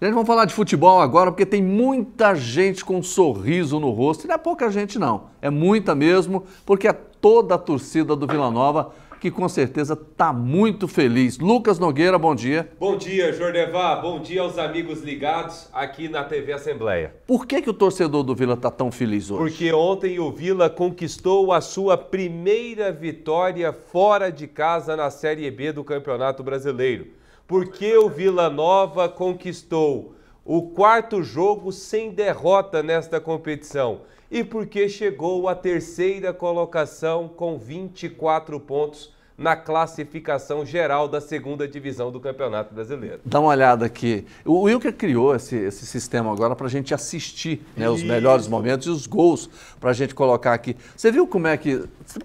Gente, vamos falar de futebol agora, porque tem muita gente com um sorriso no rosto. E não é pouca gente, não. É muita mesmo, porque é toda a torcida do Vila Nova que com certeza está muito feliz. Lucas Nogueira, bom dia. Bom dia, Jordevá. Bom dia aos amigos ligados aqui na TV Assembleia. Por que, que o torcedor do Vila está tão feliz hoje? Porque ontem o Vila conquistou a sua primeira vitória fora de casa na Série B do Campeonato Brasileiro porque o Vila Nova conquistou o quarto jogo sem derrota nesta competição e porque chegou à terceira colocação com 24 pontos na classificação geral da segunda divisão do Campeonato Brasileiro. Dá uma olhada aqui. O Wilker criou esse, esse sistema agora para a gente assistir né, os melhores momentos e os gols para a gente colocar aqui. Você viu como é que.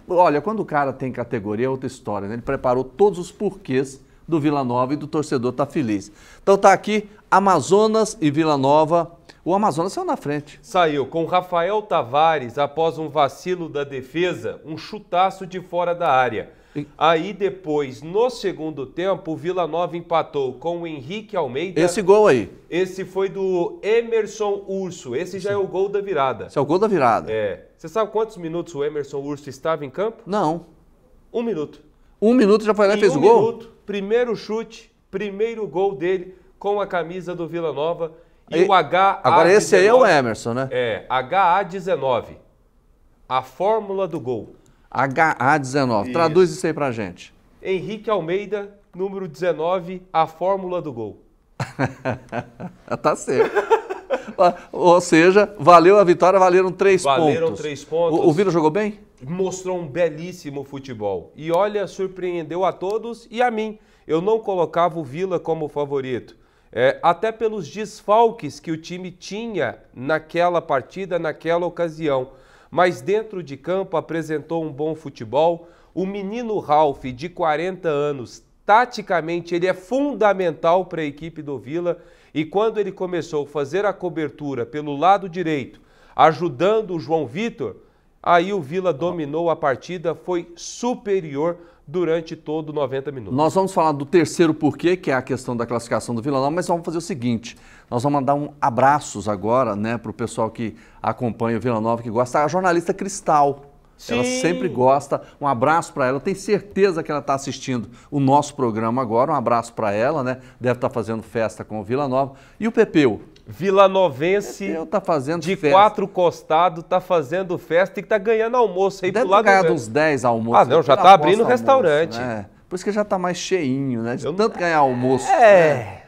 Olha, quando o cara tem categoria é outra história, né? Ele preparou todos os porquês do Vila Nova e do torcedor está feliz. Então tá aqui Amazonas e Vila Nova. O Amazonas saiu na frente. Saiu com Rafael Tavares após um vacilo da defesa, um chutaço de fora da área. E... Aí depois, no segundo tempo, o Vila Nova empatou com o Henrique Almeida. Esse gol aí. Esse foi do Emerson Urso. Esse já Sim. é o gol da virada. Esse é o gol da virada. É. Você sabe quantos minutos o Emerson Urso estava em campo? Não. Um minuto. Um minuto já foi lá e fez um o gol? Minuto, primeiro chute, primeiro gol dele com a camisa do Vila Nova. E, e o HA. Agora esse aí é o Emerson, né? É, HA19. A fórmula do gol. HA19. Isso. Traduz isso aí pra gente. Henrique Almeida, número 19, a fórmula do gol. tá certo. Ou seja, valeu a vitória, valeram três valeram pontos. Valeram três pontos. O, o Vila jogou bem? Mostrou um belíssimo futebol. E olha, surpreendeu a todos e a mim. Eu não colocava o Vila como favorito. É, até pelos desfalques que o time tinha naquela partida, naquela ocasião. Mas dentro de campo apresentou um bom futebol. O menino Ralph, de 40 anos, taticamente ele é fundamental para a equipe do Vila. E quando ele começou a fazer a cobertura pelo lado direito, ajudando o João Vitor, Aí o Vila dominou a partida, foi superior durante todo 90 minutos. Nós vamos falar do terceiro porquê, que é a questão da classificação do Vila Nova, mas vamos fazer o seguinte: nós vamos mandar um abraços agora, né, para o pessoal que acompanha o Vila Nova, que gosta, a jornalista Cristal. Sim. Ela sempre gosta. Um abraço para ela. Eu tenho certeza que ela está assistindo o nosso programa agora. Um abraço para ela, né? Deve estar tá fazendo festa com o Vila Nova. E o Pepeu? Vilanovense tá fazendo de festa. quatro costados, tá fazendo festa e tá ganhando almoço aí Deve pro lado ganhado uns 10 almoços. Ah, não, já tá abrindo restaurante. né? Por isso que já tá mais cheinho, né? De Eu... tanto ganhar almoço. É. Né?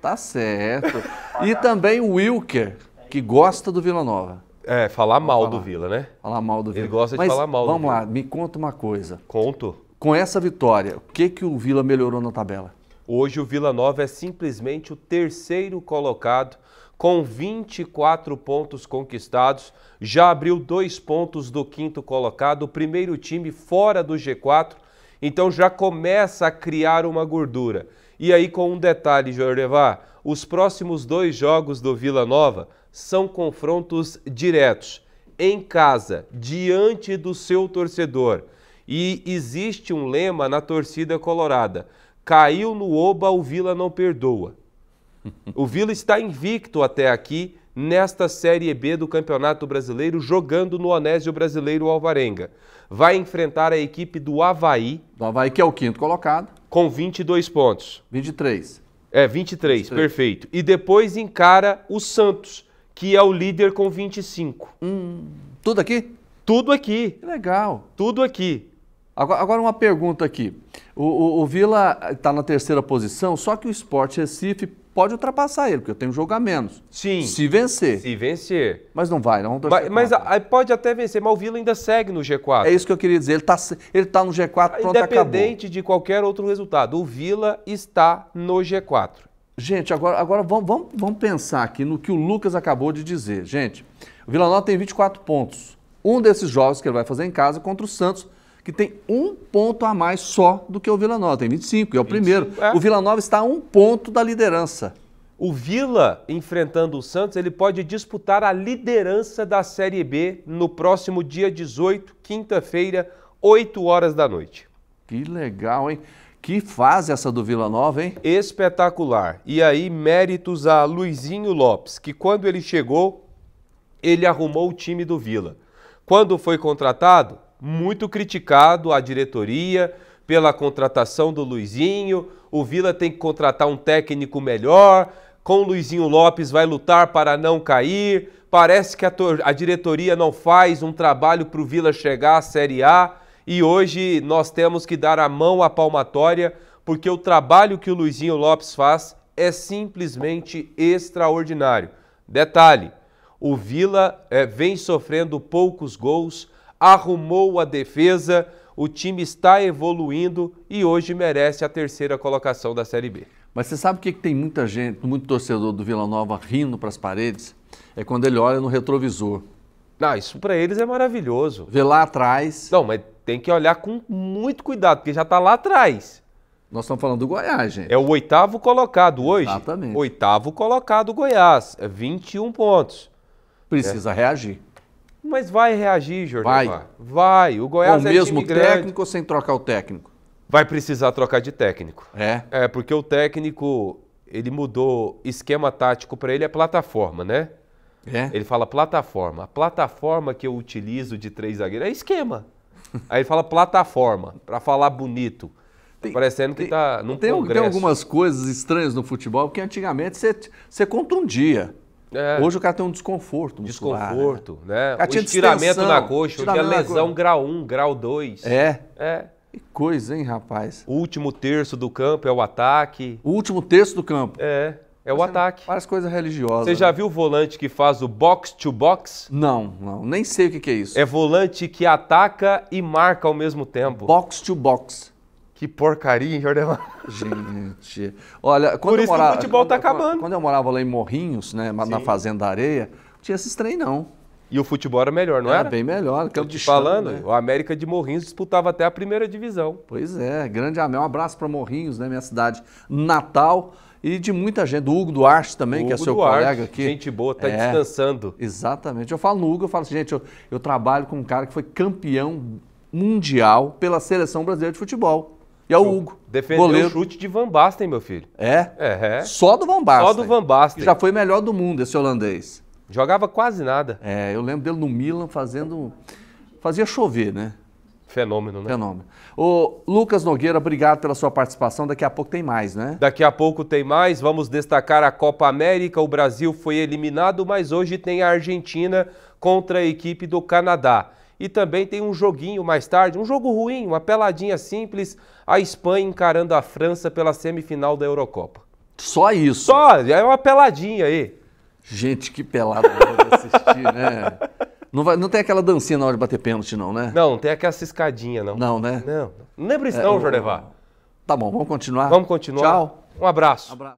Tá certo. E também o Wilker, que gosta do Vila Nova. É, falar mal falar. do Vila, né? Falar mal do Vila. Ele gosta de Mas falar mal vamos lá, me conta uma coisa. Conto. Com essa vitória, o que, que o Vila melhorou na tabela? Hoje o Vila Nova é simplesmente o terceiro colocado com 24 pontos conquistados, já abriu dois pontos do quinto colocado, o primeiro time fora do G4, então já começa a criar uma gordura. E aí, com um detalhe, Jordevar, os próximos dois jogos do Vila Nova são confrontos diretos, em casa, diante do seu torcedor. E existe um lema na torcida colorada: Caiu no Oba, o Vila não perdoa. O Vila está invicto até aqui nesta Série B do Campeonato Brasileiro, jogando no Onésio Brasileiro Alvarenga. Vai enfrentar a equipe do Havaí. Do Havaí, que é o quinto colocado. Com 22 pontos. 23. É, 23, 23. perfeito. E depois encara o Santos, que é o líder com 25. Hum, tudo aqui? Tudo aqui. Que legal. Tudo aqui. Agora, agora uma pergunta aqui. O, o, o Vila está na terceira posição, só que o Sport Recife pode ultrapassar ele, porque eu tenho um jogo a menos. Sim. Se vencer. Se vencer. Mas não vai, não. Mas, mas a, pode até vencer, mas o Vila ainda segue no G4. É isso que eu queria dizer. Ele está ele tá no G4, pronto, Independente acabou. de qualquer outro resultado, o Vila está no G4. Gente, agora, agora vamos, vamos, vamos pensar aqui no que o Lucas acabou de dizer. Gente, o Vila Nova tem 24 pontos. Um desses jogos que ele vai fazer em casa contra o Santos que tem um ponto a mais só do que o Vila Nova, tem 25, é o 25, primeiro. É. O Vila Nova está a um ponto da liderança. O Vila, enfrentando o Santos, ele pode disputar a liderança da Série B no próximo dia 18, quinta-feira, 8 horas da noite. Que legal, hein? Que fase essa do Vila Nova, hein? Espetacular. E aí, méritos a Luizinho Lopes, que quando ele chegou, ele arrumou o time do Vila. Quando foi contratado, muito criticado a diretoria pela contratação do Luizinho. O Vila tem que contratar um técnico melhor. Com o Luizinho Lopes vai lutar para não cair. Parece que a, a diretoria não faz um trabalho para o Vila chegar à Série A e hoje nós temos que dar a mão à palmatória porque o trabalho que o Luizinho Lopes faz é simplesmente extraordinário. Detalhe: o Vila é, vem sofrendo poucos gols, arrumou a defesa, o time está evoluindo e hoje merece a terceira colocação da Série B. Mas você sabe o que, que tem muita gente, muito torcedor do Vila Nova rindo para as paredes? É quando ele olha no retrovisor. Não, isso para eles é maravilhoso. Vê lá atrás. Não, mas tem que olhar com muito cuidado, porque já está lá atrás. Nós estamos falando do Goiás, gente. É o oitavo colocado hoje. Exatamente. Oitavo colocado Goiás, é 21 pontos. Precisa é. reagir. Mas vai reagir, Jorge. Vai. Vai. O Goiás Com o é mesmo time técnico ou sem trocar o técnico? Vai precisar trocar de técnico. É. É, porque o técnico, ele mudou esquema tático para ele é plataforma, né? É. Ele fala plataforma. A plataforma que eu utilizo de três zagueiros é esquema. Aí ele fala plataforma, para falar bonito. Tem, Parecendo que está num tem, congresso. Tem algumas coisas estranhas no futebol, porque antigamente você, você contundia. É. Hoje o cara tem um desconforto muscular. Desconforto, né? né? O estiramento na coxa, hoje é lesão grau 1, grau 2. É. É. Que coisa, hein, rapaz? O último terço do campo é o ataque. O último terço do campo? É. É o ataque. Várias coisas religiosas. Você já né? viu o volante que faz o box to box? Não, não. Nem sei o que, que é isso. É volante que ataca e marca ao mesmo tempo. Box to box. Que porcaria, hein, Jordão? Gente. Olha, quando Por isso eu morava, que o futebol quando, tá acabando. Quando eu morava lá em Morrinhos, né, Sim. na Fazenda Areia, não tinha esse trem, não. E o futebol era melhor, não era? Era bem melhor, campo te de chão, falando, né? o América de Morrinhos disputava até a primeira divisão. Pois é, grande Amel. Um abraço para Morrinhos, né, minha cidade natal. E de muita gente, do Hugo Duarte também, Hugo que é seu Duarte, colega aqui. Gente boa, tá É. descansando. Exatamente. Eu falo no Hugo, eu falo assim, gente, eu, eu trabalho com um cara que foi campeão mundial pela seleção brasileira de futebol. E é o Hugo. Defendeu goleiro. o chute de Van Basten, meu filho. É? É. Só do Van Basten. Só do Van Basten. Que já foi melhor do mundo, esse holandês. Jogava quase nada. É, eu lembro dele no Milan fazendo. Fazia chover, né? Fenômeno, né? Fenômeno. Ô, Lucas Nogueira, obrigado pela sua participação. Daqui a pouco tem mais, né? Daqui a pouco tem mais. Vamos destacar a Copa América. O Brasil foi eliminado, mas hoje tem a Argentina contra a equipe do Canadá. E também tem um joguinho mais tarde, um jogo ruim, uma peladinha simples, a Espanha encarando a França pela semifinal da Eurocopa. Só isso. Só, é uma peladinha aí. Gente, que pelada de assistir, né? Não, vai, não tem aquela dancinha na hora de bater pênalti, não, né? Não, não tem aquela ciscadinha, não. Não, né? Não, não lembra isso É, não, o- Jordevar. Tá bom, vamos continuar? Vamos continuar? Tchau. Um abraço. Abraço.